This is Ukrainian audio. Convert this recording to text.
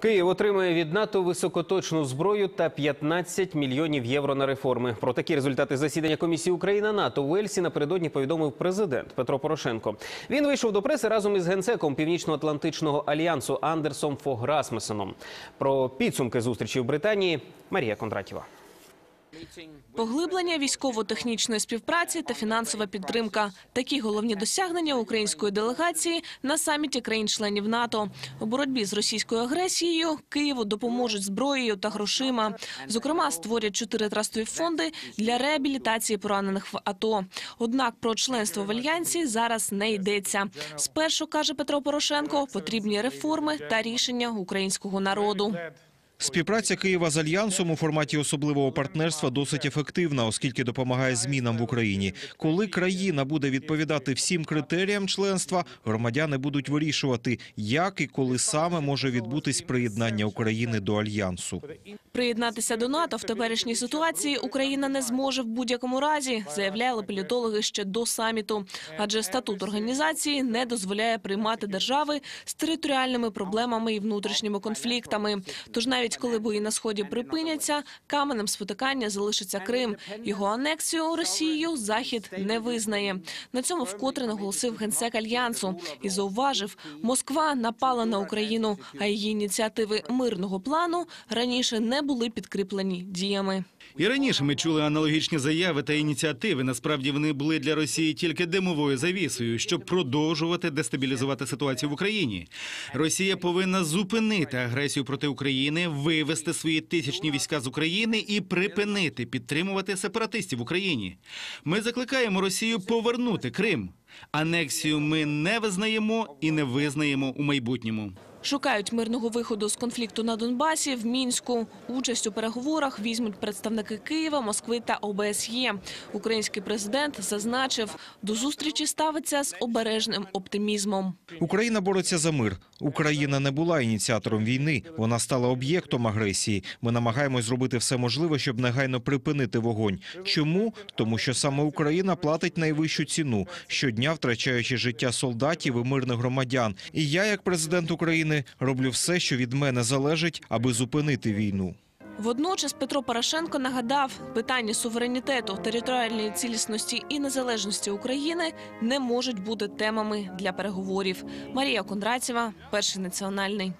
Київ отримує від НАТО високоточну зброю та 15 мільйонів євро на реформи. Про такі результати засідання комісії Україна НАТО в Ельсі напередодні повідомив президент Петро Порошенко. Він вийшов до преси разом із генсеком Північно-Атлантичного альянсу Андерсом Фограсмесеном. Про підсумки зустрічі в Британії Марія Кондратєва. Поглиблення військово-технічної співпраці та фінансова підтримка – такі головні досягнення української делегації на саміті країн-членів НАТО. У боротьбі з російською агресією Києву допоможуть зброєю та грошима. Зокрема, створять чотири трастові фонди для реабілітації поранених в АТО. Однак про членство в альянсі зараз не йдеться. Спершу, каже Петро Порошенко, потрібні реформи та рішення українського народу. Співпраця Києва з альянсом у форматі особливого партнерства досить ефективна, оскільки допомагає змінам в Україні. Коли країна буде відповідати всім критеріям членства, громадяни будуть вирішувати, як і коли саме може відбутись приєднання України до альянсу. Приєднатися до НАТО в теперішній ситуації Україна не зможе в будь-якому разі, заявляли політологи ще до саміту. Адже статут організації не дозволяє приймати держави з територіальними проблемами і внутрішніми конфліктами. Тож навіть коли бої на сході припиняться, каменем спотикання залишиться Крим. Його анексію Росією Захід не визнає. На цьому вкотре наголосив генсек альянсу і зауважив, Москва напала на Україну, а її ініціативи мирного плану раніше не були підкріплені діями. І раніше ми чули аналогічні заяви та ініціативи. Насправді вони були для Росії тільки димовою завісою, щоб продовжувати дестабілізувати ситуацію в Україні. Росія повинна зупинити агресію проти України, вивести свої тисячні війська з України і припинити підтримувати сепаратистів в Україні. Ми закликаємо Росію повернути Крим. Анексію ми не визнаємо і не визнаємо у майбутньому. Шукають мирного виходу з конфлікту на Донбасі в Мінську. Участь у переговорах візьмуть представники Києва, Москви та ОБСЄ. Український президент зазначив, до зустрічі ставиться з обережним оптимізмом. Україна бореться за мир. Україна не була ініціатором війни. Вона стала об'єктом агресії. Ми намагаємось зробити все можливе, щоб негайно припинити вогонь. Чому? Тому що саме Україна платить найвищу ціну щодня, втрачаючи життя солдатів і мирних громадян. І я, як президент України, роблю все, що від мене залежить, аби зупинити війну. Водночас Петро Порошенко нагадав, питання суверенітету, територіальної цілісності і незалежності України не можуть бути темами для переговорів. Марія Кондратєва, перший національний.